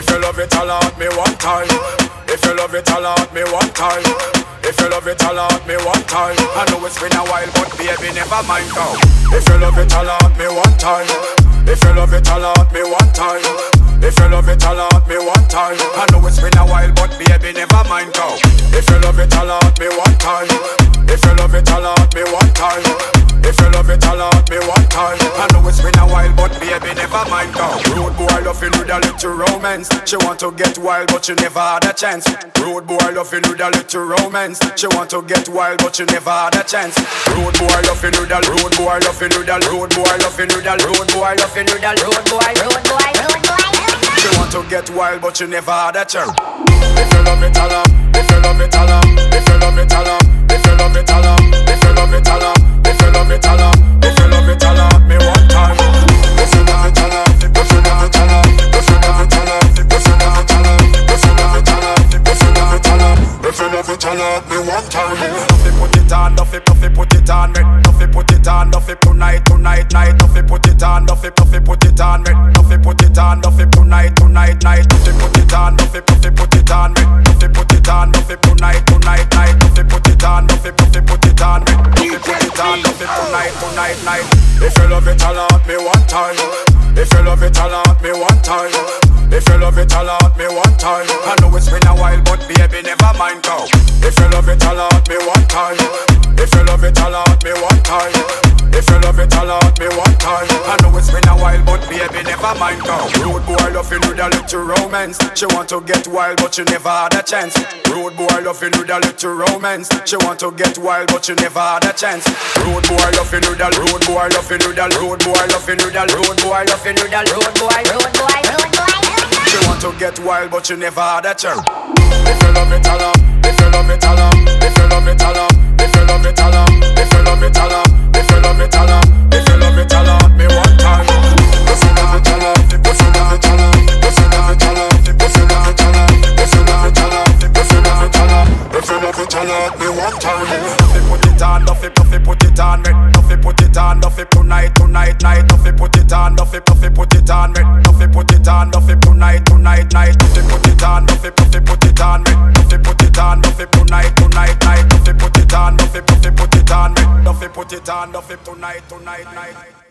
If you love it, all out me one time. If you love it, all out me one time. If you love it, all out me one time. I know it's been a while, but baby, never mind now. If you love it, all out me one time. If you love it, all out me one time. If you love it, all out me one time. I know it's been a while, but baby, never mind now. If you love it, all out me one time. While, but baby, never mind now. Rude boy, loving with a little romance. She want to get wild, but she never had a chance. Rude boy, loving with a little romance. She want to get wild, but she never had a chance. Rude boy, loving with a rude boy, loving with a rude boy, loving with a rude boy, loving with a rude boy, rude boy. She want to get wild, but she never had a chance. If you love it, If you love it, all Me one time. Duffy put it on, Duffy, Duffy put it on me. Duffy put it on, Duffy tonight, tonight, night. Duffy put it on, Duffy, Duffy put it on me. Duffy put it on, Duffy tonight, tonight, night. Duffy put it on, Duffy, Duffy put it on me. Duffy put it on, Duffy tonight, tonight, night. Duffy put it on, Duffy, Duffy put it on me. Duffy put it on, Duffy tonight, tonight, night. If you love it, all out me one time. If you love it, all out me one time. If you love it, all out me time. If you love it, all out me one time. If you love it, all out me one time. I know it's been a while, but baby, never mind go. Rude boy, loving with a little romance. She want to get wild, but she never had a chance. Rude boy, loving with a little romance. She want to get wild, but she never had a chance. Rude boy, loving with a rude boy, loving with a rude boy, loving with a rude boy, loving with a rude boy, rude boy, rude boy. She want to get wild, but she never had a chance. Duffy put it on, Duffy, Duffy put it on me. Duffy put it on, Duffy tonight, tonight, night. Duffy put it on, Duffy, Duffy put it on me. Duffy put it on, Duffy tonight, tonight, night. Duffy put it on, Duffy, Duffy put it on me. Duffy put it on, Duffy tonight, tonight, night. Duffy put it on, Duffy, Duffy put it on me. Duffy put it on, Duffy tonight, tonight, night.